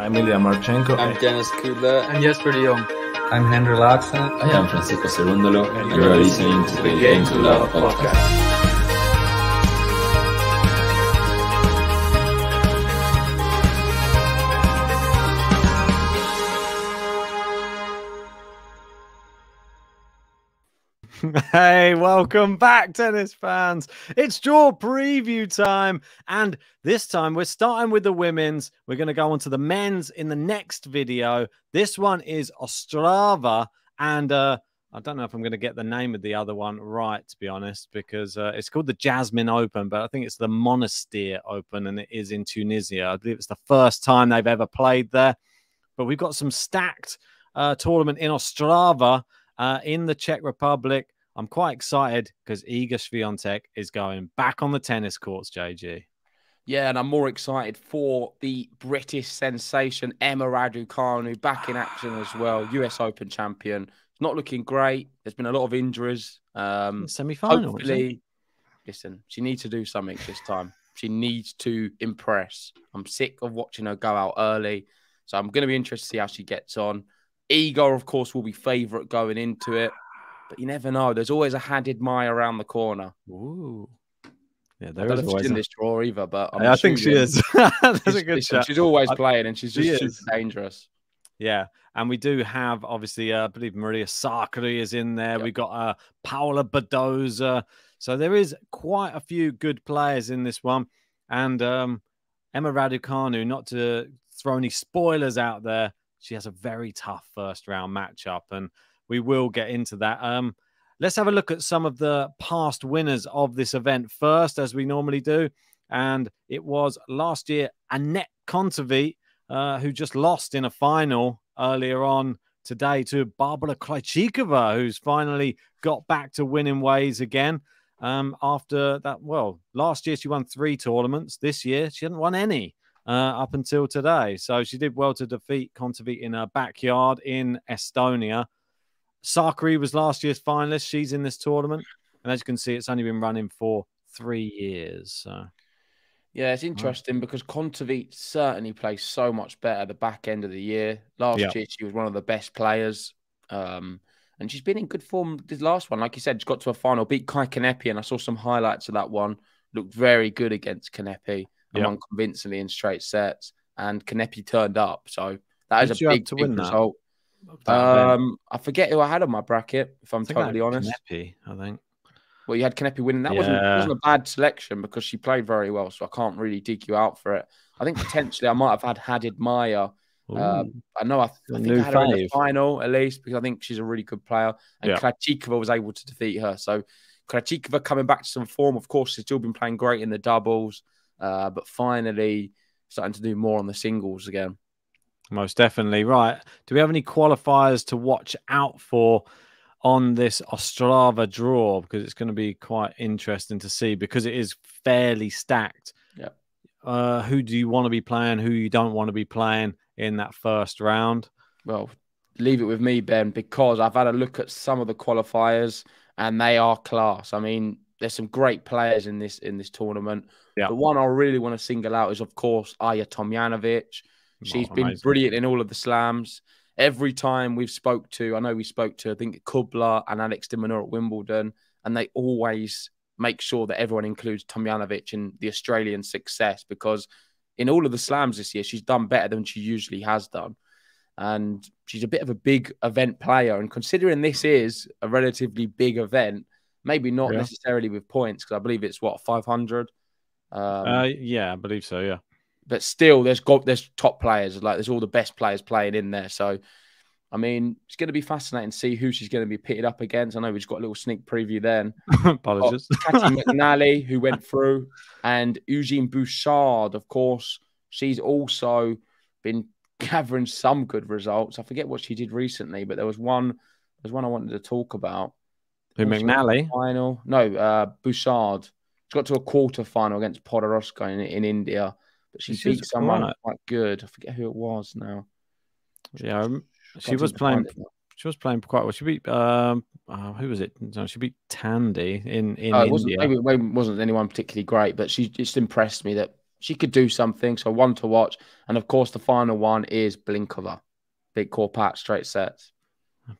I'm Ilya Marchenko. I'm Denis Kudla. I'm Jesper de Jong. I'm Henry Laaksonen. I am Francisco Cerundolo, and you are listening to the Game to Love podcast. Hey, welcome back, tennis fans. It's draw preview time. And this time we're starting with the women's. We're going to go on to the men's in the next video. This one is Ostrava. And uh, I don't know if I'm going to get the name of the other one right, to be honest, because uh, it's called the Jasmine Open, but I think it's the Monastir Open and it is in Tunisia. I believe it's the first time they've ever played there. But we've got some stacked uh, tournament in Ostrava uh, in the Czech Republic. I'm quite excited because Iga Swiatek is going back on the tennis courts, JG. Yeah, and I'm more excited for the British sensation Emma Raducanu back in action as well. US Open champion. It's not looking great. There's been a lot of injuries. Um, Semi final. Hopefully, listen, she needs to do something this time. She needs to impress. I'm sick of watching her go out early. So I'm going to be interested to see how she gets on. Iga, of course, will be favourite going into it, but you never know. There's always a Haddad Maia around the corner. Ooh. Yeah, there is always in this draw either, but I'm i think she is. That's a good listen, She's always playing, and she's just she super dangerous. Yeah, and we do have obviously, uh, I believe Maria Sakkari is in there. Yep. We've got uh, Paula Badosa. So there is quite a few good players in this one, and um, Emma Raducanu. Not to throw any spoilers out there, she has a very tough first round matchup, and we will get into that. Um, let's have a look at some of the past winners of this event first, as we normally do. And it was last year Anett Kontaveit, uh, who just lost in a final earlier on today to Barbara Krejcikova, who's finally got back to winning ways again. Um, after that, well, last year she won three tournaments. This year she hadn't won any uh, up until today. So she did well to defeat Kontaveit in her backyard in Estonia. Sakkari was last year's finalist. She's in this tournament. And as you can see, it's only been running for three years. So. Yeah, it's interesting right. because Kontaveit certainly plays so much better the back end of the year. Last yep. year, she was one of the best players. Um, and she's been in good form this last one. Like you said, she got to a final, beat Kai Kanepi, and I saw some highlights of that one. Looked very good against Kanepi and won convincingly in straight sets. And Kanepi turned up, so that is a big, to big result. Um, I forget who I had on my bracket. If I'm totally honest, Kanepi, I think. Well, you had Kanepi winning. That yeah. wasn't wasn't a bad selection because she played very well. So I can't really dig you out for it. I think potentially I might have had Haddad Maia. Um, I know I, I think I had her in the final at least because I think she's a really good player. And yeah. was able to defeat her. So Krejcikova coming back to some form. Of course, she's still been playing great in the doubles. Uh, but finally starting to do more on the singles again. Most definitely. Right. Do we have any qualifiers to watch out for on this Ostrava draw? Because it's going to be quite interesting to see because it is fairly stacked. Yeah. Uh, who do you want to be playing? Who you don't want to be playing in that first round? Well, leave it with me, Ben, because I've had a look at some of the qualifiers and they are class. I mean, there's some great players in this in this tournament. Yeah. The one I really want to single out is, of course, Ajla Tomljanovic. She's oh, been amazing. brilliant in all of the slams. Every time we've spoke to, I know we spoke to, I think Kubler and Alex de Minaur at Wimbledon, and they always make sure that everyone includes Tomljanovic in the Australian success because in all of the slams this year, she's done better than she usually has done. And she's a bit of a big event player. And considering this is a relatively big event, maybe not yeah. necessarily with points, because I believe it's what, 500? Um, uh, yeah, I believe so. Yeah, but still, there's got there's top players like there's all the best players playing in there. So, I mean, it's going to be fascinating to see who she's going to be pitted up against. I know we've got a little sneak preview then. Apologies, Caty McNally who went through, and Eugenie Bouchard, of course. She's also been gathering some good results. I forget what she did recently, but there was one. There was one I wanted to talk about. Who McNally? Final? No, uh, Bouchard. She got to a quarter final against Podoroska in, in India, but she, she beat someone quite. quite good. I forget who it was now. Yeah, she was playing. She was playing quite well. She beat um, uh, who was it? No, she beat Tandy in in oh, India. Maybe it wasn't anyone particularly great, but she just impressed me that she could do something. So one to watch, and of course the final one is Blinkova, big Korpatsch, straight sets.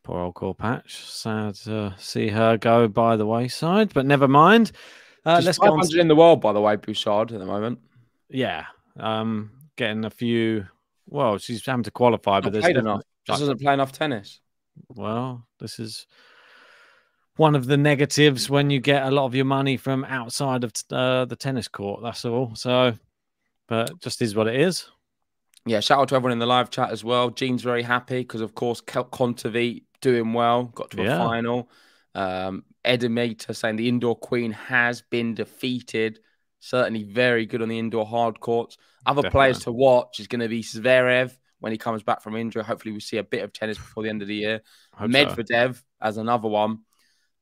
Poor old Korpatsch. Sad to see her go by the wayside, but never mind. Uh, let's 500 go on... in the world, by the way, Bouchard at the moment. Yeah, um, getting a few. Well, she's having to qualify, but there's enough. Just doesn't play enough tennis. Well, this is one of the negatives when you get a lot of your money from outside of uh, the tennis court. That's all. So, but just is what it is. Yeah, shout out to everyone in the live chat as well. Jean's very happy because, of course, Kontaveit doing well, got to a yeah. final. Um, Edimator saying the indoor queen has been defeated. Certainly very good on the indoor hard courts. Other Definitely. players to watch is going to be Zverev when he comes back from injury. Hopefully, we see a bit of tennis before the end of the year. Medvedev so. as another one.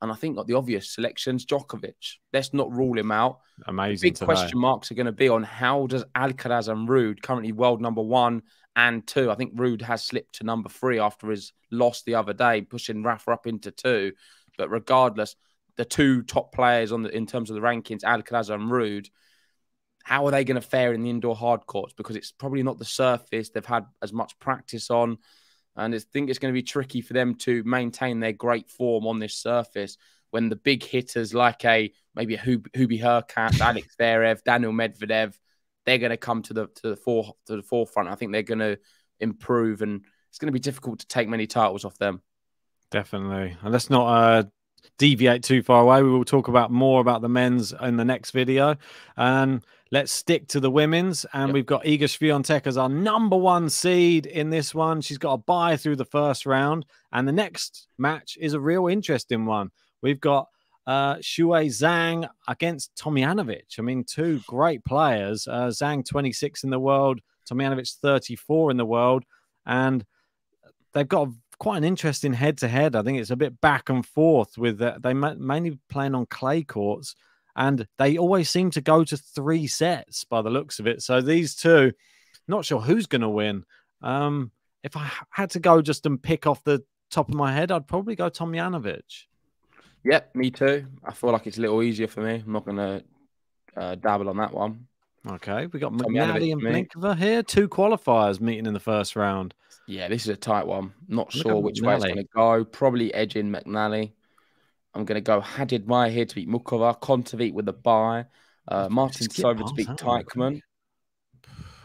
And I think like the obvious selections, Djokovic. Let's not rule him out. Amazing. The big question marks are going to be on how does Alcaraz and Ruud, currently world number one and two. I think Ruud has slipped to number three after his loss the other day, pushing Rafa up into two. But regardless, the two top players on the in terms of the rankings, Alcaraz and Ruud, how are they going to fare in the indoor hard courts? Because it's probably not the surface they've had as much practice on. And I think it's going to be tricky for them to maintain their great form on this surface when the big hitters like a maybe a Hubie Hurkacz, Alex Zverev, Daniil Medvedev, they're going to come to the to the fore to the forefront. I think they're going to improve, and it's going to be difficult to take many titles off them. Definitely, and let's not uh, deviate too far away. We will talk about more about the men's in the next video, and let's stick to the women's. And yep. we've got Iga Swiatek as our number one seed in this one. She's got a bye through the first round, and the next match is a real interesting one. We've got uh, Shuai Zhang against Tomljanovic. I mean, two great players. Uh, Zhang, 26 in the world, Tomljanovic, 34 in the world. And they've got quite an interesting head to head. I think it's a bit back and forth with uh, they mainly playing on clay courts. And they always seem to go to three sets by the looks of it. So these two, not sure who's going to win. Um, if I had to go just and pick off the top of my head, I'd probably go Tomljanovic. Yep, me too. I feel like it's a little easier for me. I'm not going to uh, dabble on that one. Okay, we got McNally and Blinkova here. Two qualifiers meeting in the first round. Yeah, this is a tight one. Not Look sure which McNally. way it's going to go. Probably edging McNally. I'm going to go Maia here to beat Muchova. Kontaveit with a bye. Uh, Martincova to beat Teichmann.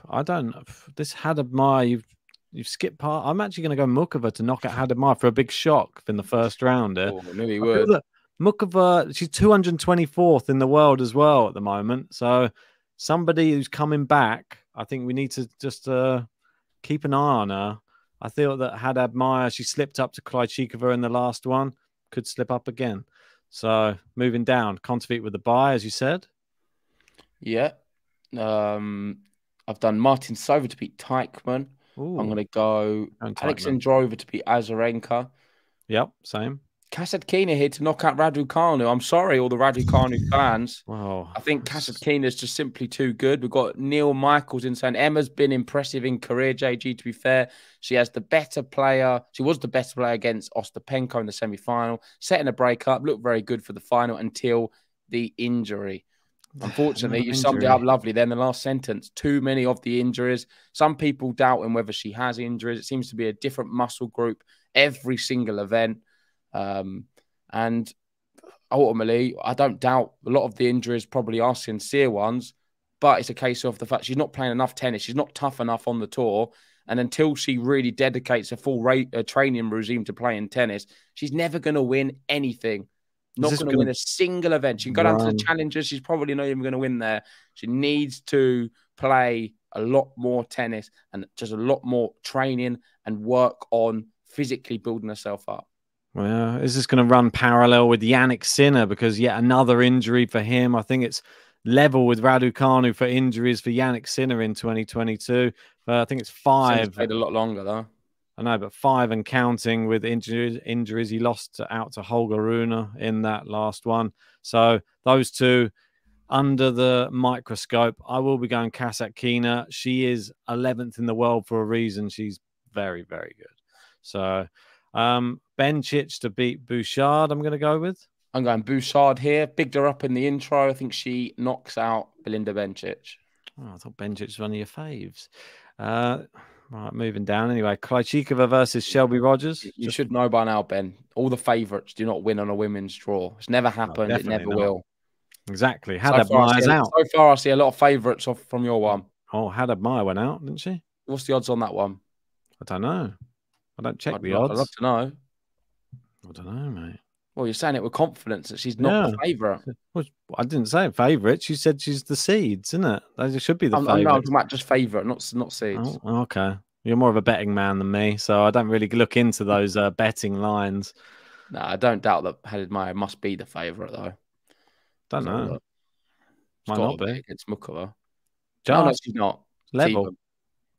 I don't. This Haddad Maia, you've you've skipped part. I'm actually going to go Muchova to knock out Haddad Maia for a big shock in the first round. Oh, maybe would. Muchova, she's 224th in the world as well at the moment. So somebody who's coming back, I think we need to just uh, keep an eye on her. I thought that Haddad Maia, she slipped up to Krejcikova in the last one, could slip up again. So moving down, Kontaveit with the buy, as you said. Yeah. Um, I've done Martincova to beat Teichmann. Ooh. I'm going to go Alexandrova to beat Azarenka. Yep, same. Kasatkina here to knock out Radu Raducanu. I'm sorry, all the Radu Raducanu fans. Wow. I think Kasatkina is just simply too good. We've got Neil Michaels in saying Emma's been impressive in career, JG, to be fair. She has the better player. She was the best player against Ostapenko in the semi final, setting a break up, looked very good for the final until the injury. Unfortunately, you summed it up lovely then. the last sentence. Too many of the injuries. Some people doubting whether she has injuries. It seems to be a different muscle group every single event. Um, and ultimately, I don't doubt a lot of the injuries probably are sincere ones, but it's a case of the fact she's not playing enough tennis. She's not tough enough on the tour. And until she really dedicates a full rate, a training regime to playing tennis, she's never going to win anything. Not going to gonna... win a single event. She can go down to the challengers. She's probably not even going to win there. She needs to play a lot more tennis and just a lot more training and work on physically building herself up. Well, is this going to run parallel with Jannik Sinner because yet another injury for him? I think it's level with Raducanu for injuries for Jannik Sinner in 2022. Uh, I think it's five. played a lot longer though. I know, but five and counting with injuries. Injuries. He lost out to Holger Rune in that last one. So those two under the microscope. I will be going Kasatkina. She is 11th in the world for a reason. She's very, very good. So um, Bencic to beat Bouchard, I'm going to go with. I'm going Bouchard here. Bigged her up in the intro. I think she knocks out Belinda Bencic. Oh, I thought Bencic was one of your faves. Uh, right, moving down anyway. Krejcikova versus Shelby Rogers. You Just... should know by now, Ben. All the favourites do not win on a women's draw. It's never happened. No, it never not. will. Exactly. Had so Myers out. So far, I see a lot of favourites off from your one. Oh, Haddad Maia went out, didn't she? What's the odds on that one? I don't know. I don't check I'd the odds. I'd love to know. I don't know, mate. Well, you're saying it with confidence that she's not yeah. the favourite. Well, I didn't say favourite. She said she's the seeds, isn't it? They should be the I'm, favourite. I'm just favourite, not not seeds. Oh, okay. You're more of a betting man than me, so I don't really look into those uh, betting lines. No, I don't doubt that Haddad Maia must be the favourite, though. Don't know. Might not be against Muchova. No, no, she's not. Level.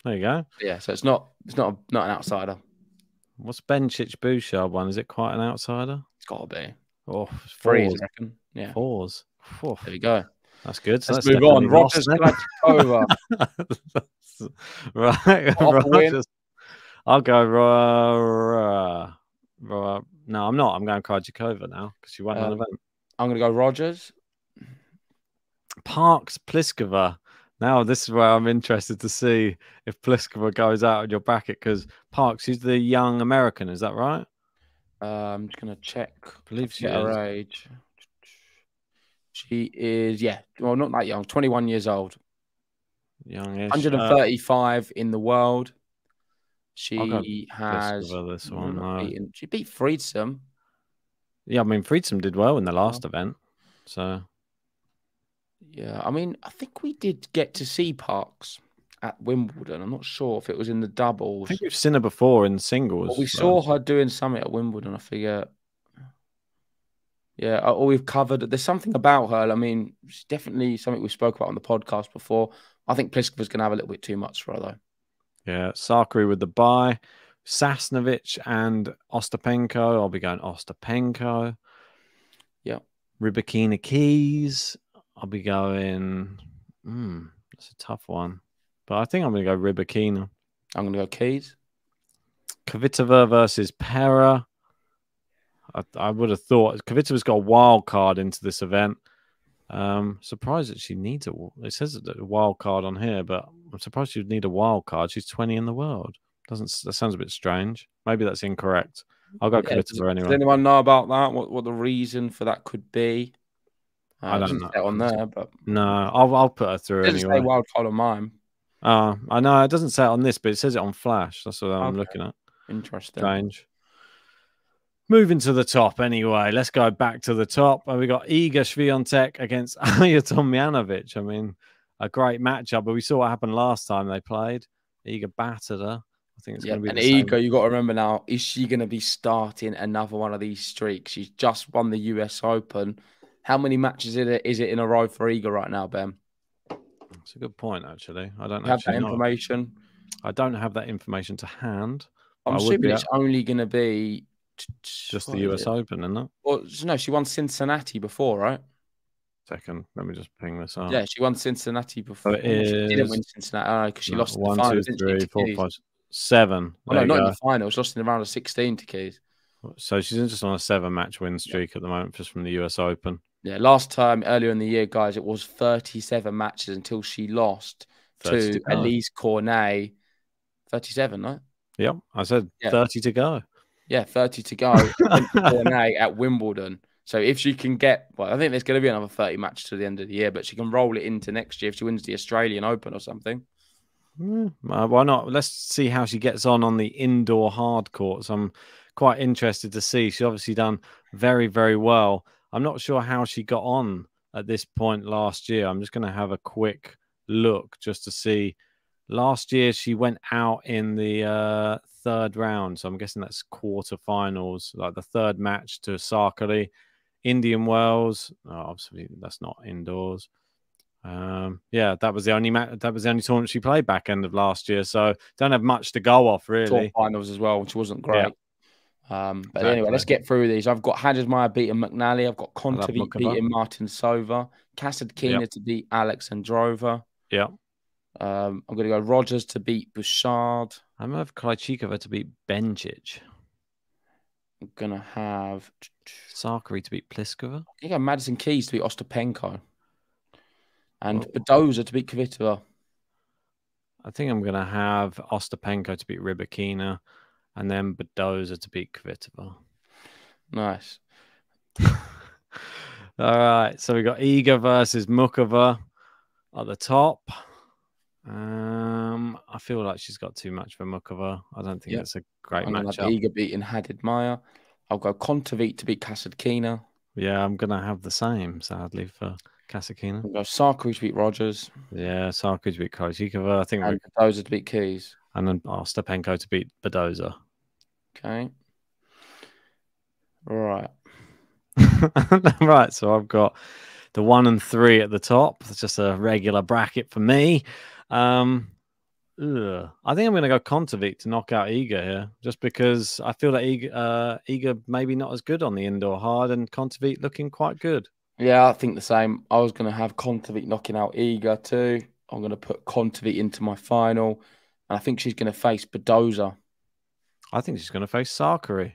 There you go. Yeah, so it's not it's not a, not an outsider. What's Bencic Bouchard one? Is it quite an outsider? It's got to be. Oh, three, I reckon. Yeah. Fours. Four. There you go. That's good. So Let's move on. Rogers over. right. Rogers. I'll go. Uh, uh, no, I'm not. I'm going Krejcikova now because she won um, an event. I'm going to go Rogers. Parks Pliskova. Now this is where I'm interested to see if Pliskova goes out of your bracket because Parks, is the young American, is that right? Uh, I'm just gonna check. I believe she her is. age. She is yeah, well not that young, 21 years old. Youngish. 135 uh, in the world. She has this one. Uh, beaten, she beat Friedsam. Yeah, I mean Friedsam did well in the last oh. event, so yeah, I mean, I think we did get to see Parks at Wimbledon. I'm not sure if it was in the doubles. I think we've seen her before in singles. We saw her doing something at Wimbledon. I forget. Yeah, uh, or we've covered. There's something about her. I mean, it's definitely something we spoke about on the podcast before. I think Pliskova's going to have a little bit too much for her, though. Yeah, Sakkari with the bye. Sasnovich and Ostapenko. I'll be going Ostapenko. Yeah. Rybakina Keys. I'll be going. Hmm, that's a tough one, but I think I'm going to go Rybakina. I'm going to go Keys. Kvitova versus Pera. I, I, would have thought Kvitova's got a wild card into this event. Um, surprised that she needs a. It says a wild card on here, but I'm surprised she'd need a wild card. She's 20 in the world. Doesn't that sounds a bit strange? Maybe that's incorrect. I'll go yeah, Kvitova anyway. Does anyone know about that? What what the reason for that could be? Uh, I don't know on there, but no, I'll I'll put her through it anyway. wild card on mine. Uh, I know it doesn't say it on this, but it says it on Flash. That's what I'm okay. looking at. Interesting. Strange. Moving to the top anyway. Let's go back to the top. And we got Iga Swiatek against Ajla Tomljanovic. I mean, a great matchup, but we saw what happened last time they played. Iga battered her. I think it's yeah, going to be. And Iga, you got to remember now, is she going to be starting another one of these streaks? She's just won the US Open. How many matches is it, is it in a row for Iga right now, Ben? That's a good point, actually. I don't have that information. I don't have that information to hand. I'm assuming it's only going to be just the US Open, isn't it? Well, no, she won Cincinnati before, right? Second, let me just ping this up. Yeah, she won Cincinnati before. Is... She didn't win Cincinnati oh, because she no, lost one, the final. Two, three, four, five, seven. Oh, no, not go. in the final. She lost in the round of 16 to Keys. So she's just on a seven match win streak yeah. at the moment, just from the US Open. Yeah, last time earlier in the year, guys, it was 37 matches until she lost to Alizé Cornet. 37, right? Yep, I said yeah. 30 to go. Yeah, 30 to go. Cornet at Wimbledon. So if she can get, well, I think there's going to be another 30 matches to the end of the year, but she can roll it into next year if she wins the Australian Open or something. Mm, why not? Let's see how she gets on on the indoor hard courts. I'm quite interested to see. She's obviously done very, very well I'm not sure how she got on at this point last year. I'm just going to have a quick look just to see. Last year, she went out in the uh, third round. So I'm guessing that's quarterfinals, like the third match to Sakkari. Indian Wells. Oh, obviously, that's not indoors. Um, yeah, that was the only ma- that was the only tournament she played back end of last year. So don't have much to go off really. Tour finals as well, which wasn't great. Um, but exactly. anyway, let's get through these. I've got Haddad beating McNally. I've got Kontaveit beating Martincova. Kasatkina yep. to beat Alexandrova. Yeah. Um, I'm going to go Rogers to beat Bouchard. I'm going to have Krejcikova to beat Bencic. I'm going to have Sakkari to beat Pliskova. I think I have Madison Keys to beat Ostapenko. and oh. Badosa to beat Kvitova. I think I'm going to have Ostapenko to beat Rybakina and then Badosa to beat Kvitova. Nice. All right. So we got Iga versus Muchova at the top. Um, I feel like she's got too much for Muchova. I don't think yep. it's a great I'm matchup. Iga beating Haddad Maia. I'll go Kontaveit to beat Kasatkina. Yeah, I'm gonna have the same, sadly, for Kasatkina. I'll go Sakkari to beat Rogers. Yeah, Sakkari to beat Krejcikova. I think and Badosa to beat Keys. And then Ostapenko to beat Badosa. Okay. Right. right. So I've got the one and three at the top. It's just a regular bracket for me. Um, ugh. I think I'm going to go Kontaveit to knock out Iga here, just because I feel that Iga, uh, maybe not as good on the indoor hard, and Kontaveit looking quite good. Yeah, I think the same. I was going to have Kontaveit knocking out Iga too. I'm going to put Kontaveit into my final, and I think she's going to face Badosa. I think she's going to face Sakkari.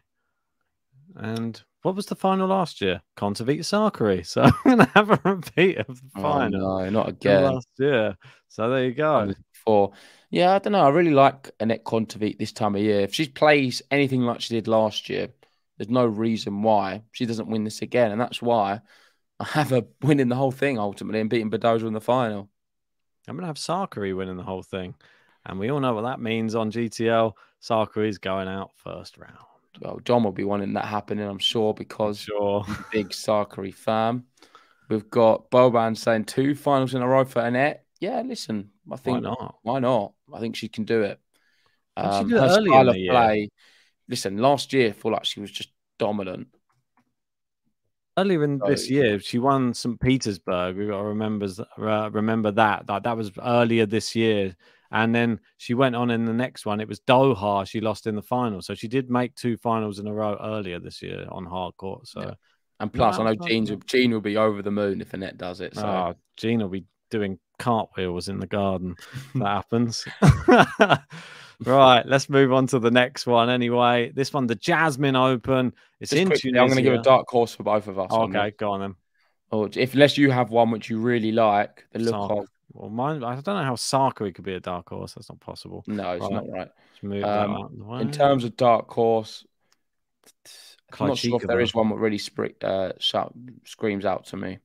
And what was the final last year? Kontaveit Sakkari. So I'm going to have a repeat of the final. Oh, no, not again. Last year. So there you go. Before. Yeah, I don't know. I really like Anett Kontaveit this time of year. If she plays anything like she did last year, there's no reason why she doesn't win this again. And that's why I have her winning the whole thing ultimately and beating Badosa in the final. I'm going to have Sakkari winning the whole thing. And we all know what that means on GTL. Sakkari's going out first round. Well, John will be wanting that happening, I'm sure, because sure. big Sakkari fan. We've got Boban saying two finals in a row for Anett. Yeah, listen, I think why not? Why not? I think she can do it. Um, she her style of play. Listen, last year, I feel like she was just dominant. Earlier in so, this year, she won St. Petersburg. We got to remember uh, remember that. That that was earlier this year. And then she went on in the next one. It was Doha. She lost in the final. So she did make two finals in a row earlier this year on hard court. So, yeah. and plus, no, I know Jean's, Jean will be over the moon if Anett does it. So, oh, Jean will be doing cartwheels in the garden. that happens. right, let's move on to the next one. Anyway, this one, the Jasmine Open. It's Just in quickly, I'm going to give a dark horse for both of us. okay, on go on then. Or if unless you have one which you really like, the look of well, mine. I don't know how Sakkari could be a dark horse. That's not possible. No, it's right. not right. Um, in terms of dark horse, I'm not sure if there is one that really sp- uh, screams out to me.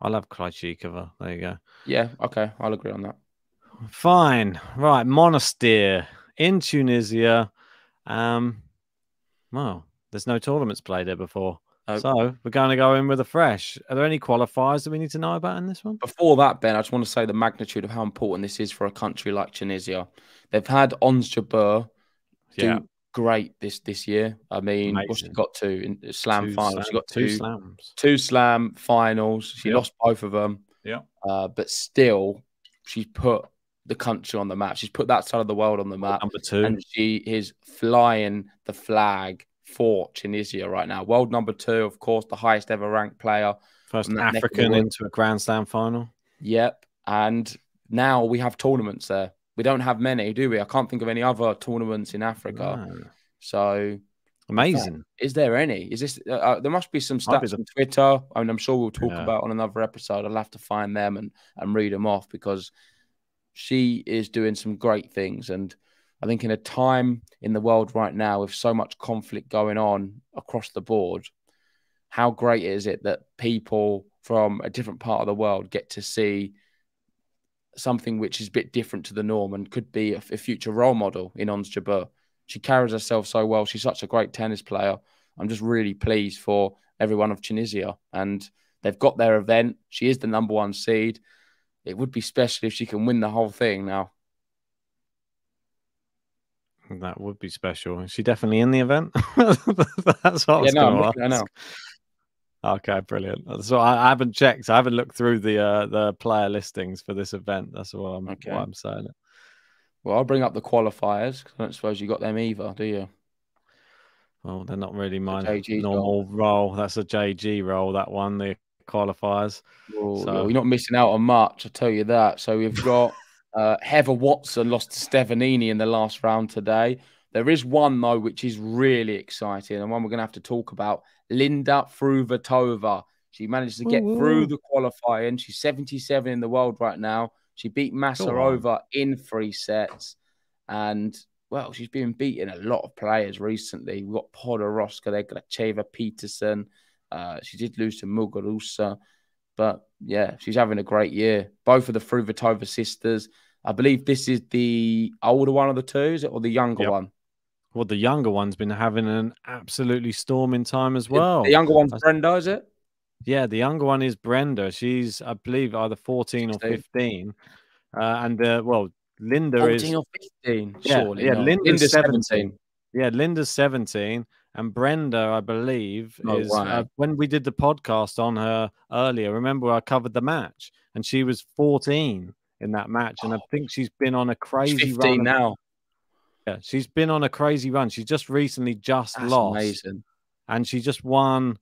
I love Krejcikova. There you go. Yeah. Okay. I'll agree on that. Fine. Right. Monastir in Tunisia. Um. Well, there's no tournaments played there before. So we're going to go in with a fresh. Are there any qualifiers that we need to know about in this one? Before that, Ben, I just want to say the magnitude of how important this is for a country like Tunisia. They've had Ons Jabeur do yeah. great this this year. I mean, Amazing. what's she got to in slam two finals? Slam, she got two, two, slams, two slam finals. She yep. lost both of them. Yeah, uh, but still, she's put the country on the map. She's put that side of the world on the map. Number two, and she is flying the flag for Tunisia right now. World number two, of course, the highest ever ranked player. First African into a Grand Slam final. Yep. And now we have tournaments there. We don't have many, do we? I can't think of any other tournaments in Africa. No. So amazing. Is there any? Is this? Uh, uh there must be some stats the... on Twitter. I mean, I'm sure we'll talk yeah. about on another episode. I'll have to find them and and read them off because she is doing some great things and I think in a time in the world right now with so much conflict going on across the board, how great is it that people from a different part of the world get to see something which is a bit different to the norm and could be a, a future role model in Ons Jabeur. She carries herself so well. She's such a great tennis player. I'm just really pleased for everyone of Tunisia. And they've got their event. She is the number one seed. It would be special if she can win the whole thing now. That would be special. Is she definitely in the event? That's what I was yeah, no, to ask. Okay, brilliant. So I, I, haven't checked. I haven't looked through the uh, the player listings for this event. That's what I'm okay. what I'm saying. Well, I'll bring up the qualifiers. I don't suppose you got them either, do you? Well, they're not really my normal role. That's a JG role. That one, the qualifiers. Well, so... you're not missing out on much. I tell you that. So we've got uh, Heather Watson lost to Stefanini in the last round today. There is one though which is really exciting and one we're going to have to talk about. Linda Fruhvirtova. She managed to get ooh, through the qualifying. She's 77 in the world right now. She beat Masarova in three sets. And, well, she's been beating a lot of players recently. We've got Podoroska there, Cheva Peterson. Uh, she did lose to Muguruza. But, yeah, she's having a great year. Both of the Fruhvirtova sisters. I believe this is the older one of the two, is it, or the younger yep. one? Well, the younger one's been having an absolutely storming time as well. The younger one's Brenda, is it? Yeah, the younger one is Brenda. She's, I believe, either 14 16. or 15. Uh, and, uh, well, Linda 14 is. 14 or 15, yeah, surely. Yeah, Linda's, Linda's 17. 17. Yeah, Linda's 17. And Brenda, I believe, oh, is wow. uh, when we did the podcast on her earlier. Remember, I covered the match and she was 14 in that match. And I think she's been on a crazy run. now. Yeah, she's been on a crazy run. She just recently just That's lost. Amazing. And she just won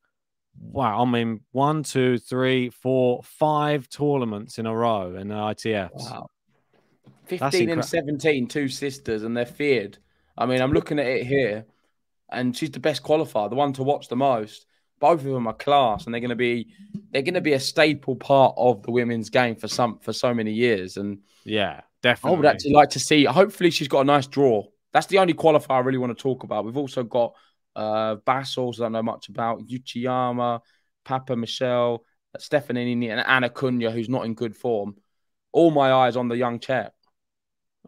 wow, I mean, one, two, three, four, five tournaments in a row in the ITFs. Wow. 15 and 17, two sisters, and they're feared. I mean, I'm looking at it here, and she's the best qualifier, the one to watch the most. Both of them are class, and they're going to be they're going to be a staple part of the women's game for some for so many years. And yeah, definitely, I would actually like to see. Hopefully, she's got a nice draw. That's the only qualifier I really want to talk about. We've also got uh, Bassols, I don't know much about, Uchiyama, Papamichail, Stephanie and Anna Cunha, who's not in good form. All my eyes on the young chap.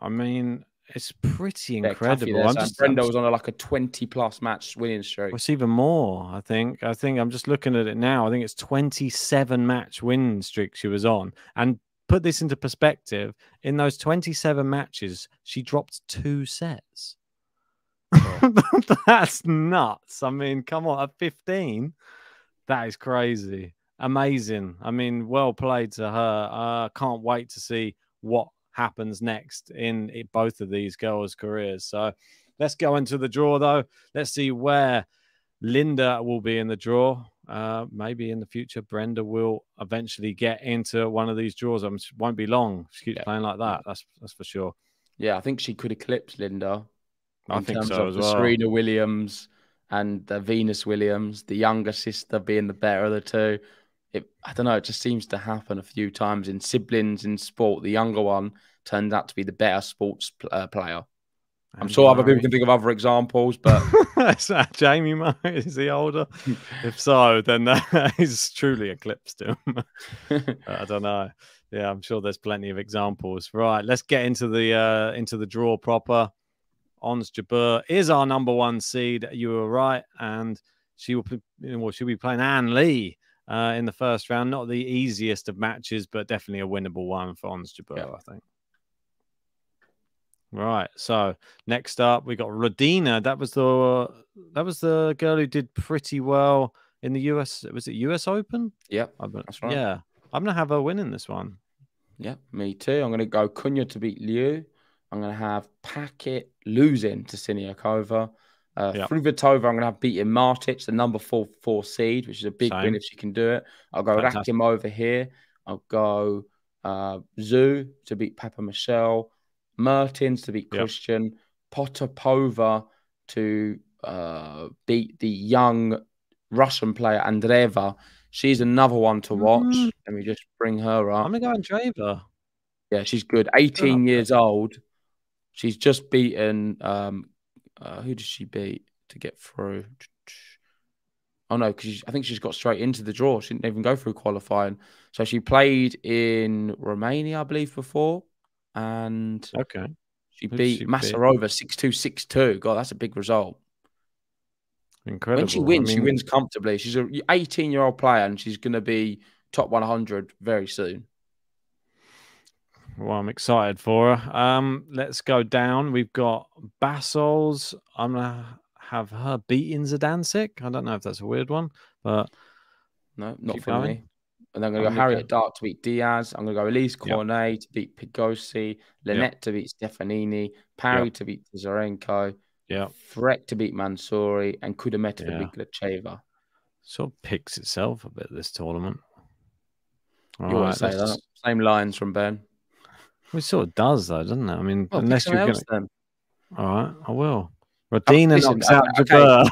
I mean, it's pretty incredible. I'm just, Brenda was on a, like a 20 plus match winning streak. It's even more, I think. I think I'm just looking at it now. I think it's 27 match win streak she was on. And put this into perspective, in those 27 matches, she dropped two sets. That's nuts. I mean, come on, at 15, that is crazy. Amazing. I mean, well played to her. I uh, can't wait to see what happens next in both of these girls' careers. So let's go into the draw, though. Let's see where Linda will be in the draw. Uh, maybe in the future, Brenda will eventually get into one of these draws. It won't be long. She keeps yeah. playing like that. That's that's for sure. Yeah, I think she could eclipse Linda I think so as well. Serena Williams and the Venus Williams, the younger sister being the better of the two. It, I don't know. It just seems to happen a few times in siblings in sport. The younger one turns out to be the better sports uh, player. I'm sure Murray. other people can think of other examples, but Jamie Murray is he older? if so, then that is truly eclipsed him. I don't know. Yeah, I'm sure there's plenty of examples. Right, let's get into the uh, into the draw proper. Ons Jabeur is our number one seed. You were right, and she will well, she'll be playing Ann Li uh, in the first round. Not the easiest of matches, but definitely a winnable one for Ons Jabeur, yeah. I think. Right. So next up, we got Rodina. That was the that was the girl who did pretty well in the US. Was it US Open? Yeah, that's right. Yeah, I'm gonna have her winning this one. Yeah, me too. I'm gonna go Cunha to beat Liu. I'm going to have Packet losing to Siniakova. Uh, yep. Fruhvirtova, I'm going to have beating Martic, the number four four seed, which is a big Same. win if she can do it. I'll go Fantastic. Rakim over here. I'll go uh, Zhu to beat Papamichail, Mertens to beat yep. Cristian, Potapova to uh, beat the young Russian player Andreeva. She's another one to watch. Mm. Let me just bring her up. I'm going to go Andreeva. Yeah, she's good. 18 oh, years old. She's just beaten. Um, uh, who did she beat to get through? Oh no, because I think she's got straight into the draw. She didn't even go through qualifying. So she played in Romania, I believe, before, and okay, she Who beat she Masarova six two six two. God, that's a big result. Incredible. When she wins, I mean... she wins comfortably. She's an 18 year old player, and she's going to be top 100 very soon. Well, I'm excited for her. Um, let's go down. We've got Bassols. I'm gonna have her beating Zidansek. I don't know if that's a weird one, but no, not for going. me. And I'm going to go Harriet Dart to beat Diaz. I'm going to go Alizé Cornet yep. to beat Pigossi, Linette yep. to beat Stefanini, Parry yep. to beat Zarenko, yeah, Frech to beat Mansouri, and Kudermetova yeah. to beat Gracheva. Sort of picks itself a bit this tournament. All you right, say that. Same lines from Ben. It sort of does, though, doesn't it? I mean, well, unless you're going to. All right, I will. Uh, Rodina oh, knocks out uh, okay. Jabeur.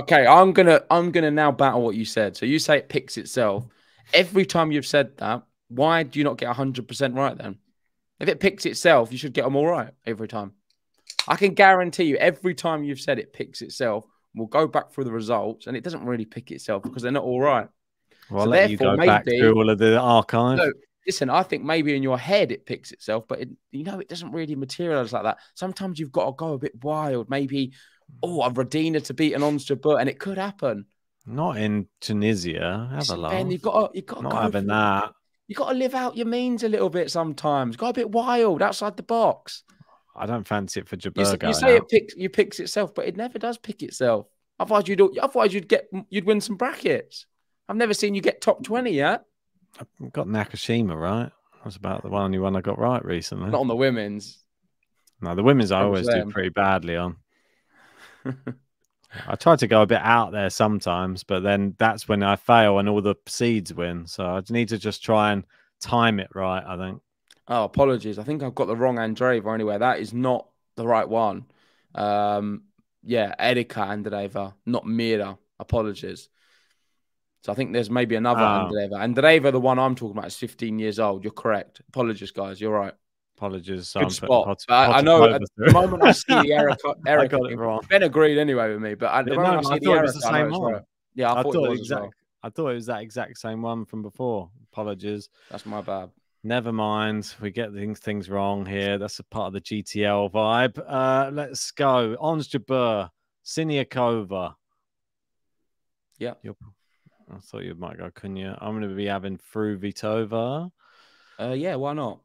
Okay, I'm gonna I'm gonna now battle what you said. So you say it picks itself. Every time you've said that, why do you not get hundred percent right then? If it picks itself, you should get them all right every time. I can guarantee you, every time you've said it picks itself, we'll go back through the results, and it doesn't really pick itself because they're not all right. Well, so let you go maybe, back through all of the archive. No, listen, I think maybe in your head it picks itself, but it, you know it doesn't really materialize like that. Sometimes you've got to go a bit wild. Maybe, hmm. oh, a Rodina to beat an Ons Jabeur, and it could happen. Not in Tunisia. Have listen, a laugh. Ben, you've got to, you've got to not having that. You got to live out your means a little bit sometimes. Go a bit wild outside the box. I don't fancy it for Jabeur. You, you say it picks you picks itself, but it never does pick itself. Otherwise, you'd otherwise you'd get you'd win some brackets. I've never seen you get top twenty yet. I've got Nakashima right. That's about the only one I got right recently. Not on the women's. No, the women's I always do pretty badly on. I try to go a bit out there sometimes, but then that's when I fail and all the seeds win. So I need to just try and time it right, I think. Oh, apologies. I think I've got the wrong Andreeva anyway. That is not the right one. Um, yeah, Erika Andreeva, not Mira. Apologies. So I think there's maybe another oh. Andreeva. Andreeva, the one I'm talking about, is 15 years old. You're correct. Apologies, guys. You're right. Apologies. Good spot. Pot, I, I know at the moment I see the Erika I got it wrong. Ben agreed anyway with me, but at the yeah, moment no, I, I thought it was the same one. Right. Yeah, I, I thought, thought, it was exact, well. I thought it was that exact same one from before. Apologies. That's my bad. Never mind. We get things things wrong here. That's a part of the GTL vibe. Uh, let's go. Ons Jabeur, Siniakova. Yeah. You're, I thought you might go Kunya. I'm going to be having Fruhvirtova. Uh, yeah, why not?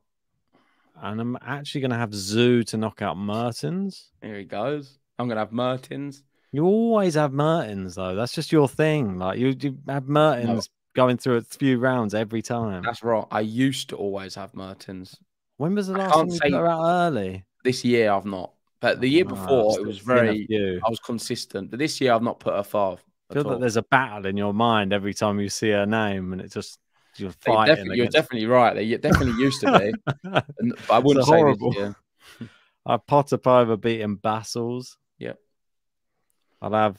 And I'm actually going to have Zhu to knock out Mertens. Here he goes. I'm going to have Mertens. You always have Mertens, though. That's just your thing. Like you, you have Mertens going through a few rounds every time. That's right. I used to always have Mertens. When was the last time you her out early? This year I've not. But the year before it was very I was consistent. But this year I've not put her far. I feel that there's a battle in your mind every time you see her name and it just you're fighting. Definitely, you're definitely right. They definitely used to be. but I wouldn't say horrible. this. I Potapova beating Bassols. Yep. I'll have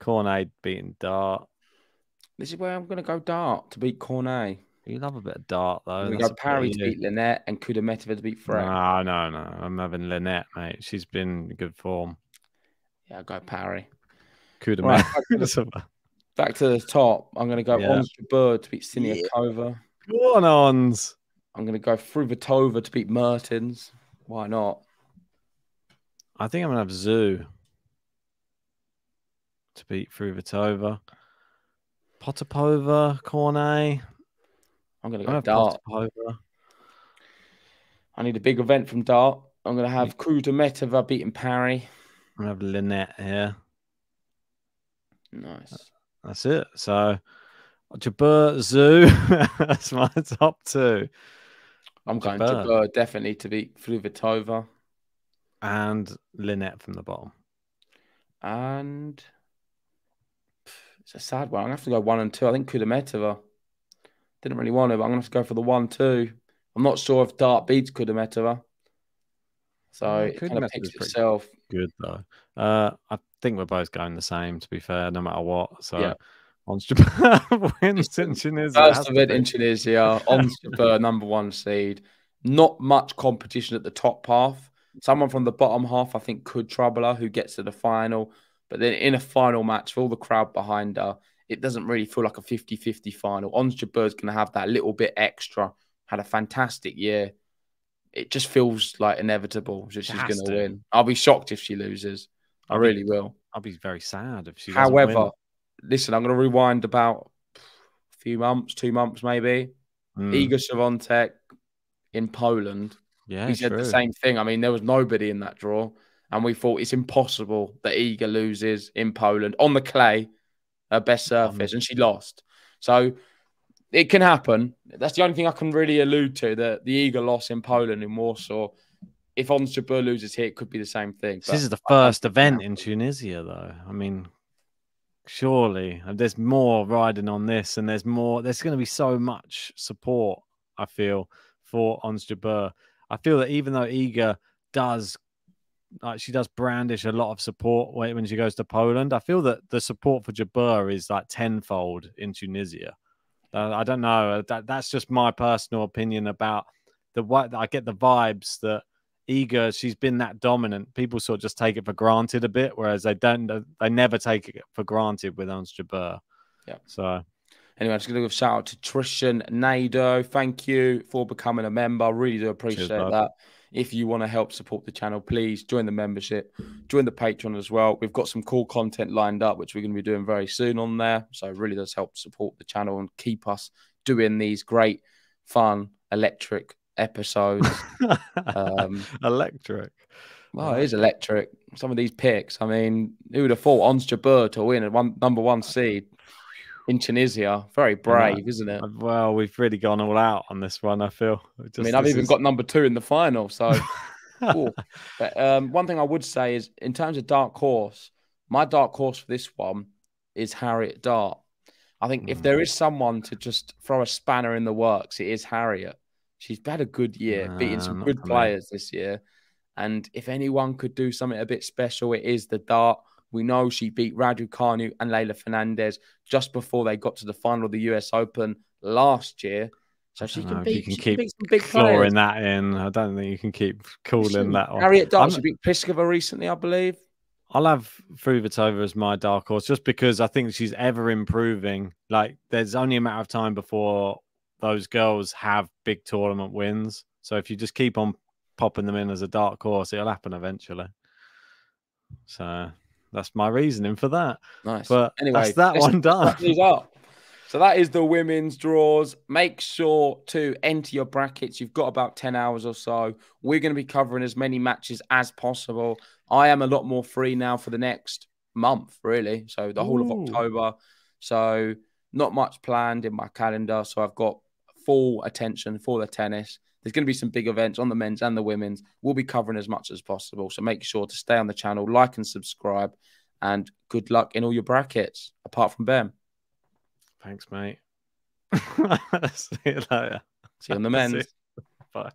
Cornet beating Dart. This is where I'm going to go Dart to beat Cornet. You love a bit of Dart, though. We go Parry to beat Linette and Kudermetova to beat Frech. No, no, no. I'm having Linette, mate. She's been in good form. Yeah, I go Parry. Kudermetova. Right, back to the top. I'm going to go yeah. Ons Jabeur to beat Siniakova. Yeah. Go on, Ons. I'm going to go Fruhvirtova to beat Mertens. Why not? I think I'm going to have Zhu to beat Fruhvirtova. Potapova, Cornet. I'm going to go Dart. Potapova. I need a big event from Dart. I'm going to have Kudermetova beating Parry. I'm going to have Linette here. Nice. That's it. So, Jabeur, Zhu. That's my top two. I'm going Jabeur. Jabeur definitely to beat Fruhvirtova. And Linette from the bottom. And it's a sad one. I'm gonna have to go one and two. I think Kudermetova. Didn't really want to, but I'm gonna have to go for the one two. I'm not sure if Dart beats Kudermetova. So yeah, it kind of picks itself. Good though. Uh, I think we're both going the same. To be fair, no matter what. So. Yeah. Ons Jabeur wins in Tunisia. First event in Tunisia. Ons Jabeur, uh, number one seed. Not much competition at the top half. Someone from the bottom half, I think, could trouble her who gets to the final. But then in a final match, with all the crowd behind her, it doesn't really feel like a 50 50 final. Ons Jabeur's going to have that little bit extra. Had a fantastic year. It just feels like inevitable that she's going to win. I'll be shocked if she loses. I I'll really be, will. I'll be very sad if she. However, listen, I'm going to rewind about a few months, two months maybe. Mm. Iga Swiatek in Poland. Yeah, he said true. the same thing. I mean, there was nobody in that draw and we thought it's impossible that Iga loses in Poland on the clay, her best surface, and she lost. So it can happen. That's the only thing I can really allude to. The the Iga loss in Poland in Warsaw. If Ons Jabeur loses here, it could be the same thing. This is the first event in Tunisia, though. I mean, surely there's more riding on this, and there's more. There's going to be so much support. I feel for Ons. I feel that even though Iga does like she does brandish a lot of support when she goes to Poland. I feel that the support for Jabeur is like tenfold in Tunisia. Uh, I don't know. That that's just my personal opinion about the what I get the vibes that Iga, she's been that dominant. People sort of just take it for granted a bit, whereas they don't. They never take it for granted with Ons Jabeur. Yeah. So Anyway, I'm just going to give a shout out to Trishan Nado. Thank you for becoming a member. I really do appreciate Cheers, that. If you want to help support the channel, please join the membership, join the Patreon as well. We've got some cool content lined up, which we're going to be doing very soon on there. So it really does help support the channel and keep us doing these great, fun, electric episodes. um, electric. Well, it is electric. Some of these picks. I mean, who would have thought Ons Jabeur to win a one number one seed? in Tunisia. Very brave, isn't it? Well, we've really gone all out on this one. I feel. Just, I mean, I've even is... got number two in the final. So, but um, one thing I would say is, in terms of dark horse, my dark horse for this one is Harriet Dart. I think mm. if there is someone to just throw a spanner in the works, it is Harriet. She's had a good year, nah, beating some good players this year. And if anyone could do something a bit special, it is the dart. We know she beat Raducanu and Leylah Fernandez just before they got to the final of the US Open last year. So she can, beat, can keep can big clawing that in. I don't think you can keep calling that on. Harriet Dart, she beat Pliskova recently, I believe. I'll have Fruhvirtova as my dark horse just because I think she's ever improving. Like, there's only a matter of time before those girls have big tournament wins. So if you just keep on popping them in as a dark horse, it'll happen eventually. So that's my reasoning for that. Nice. But anyway, that's that one done. So that is the women's draws. Make sure to enter your brackets. You've got about 10 hours or so. We're going to be covering as many matches as possible. I am a lot more free now for the next month, really. So the whole Ooh. of October. So not much planned in my calendar. So I've got full attention for the tennis. There's going to be some big events on the men's and the women's. We'll be covering as much as possible. So make sure to stay on the channel, like and subscribe, and good luck in all your brackets, apart from Ben. Thanks, mate. See you later. See you on the men's. Bye.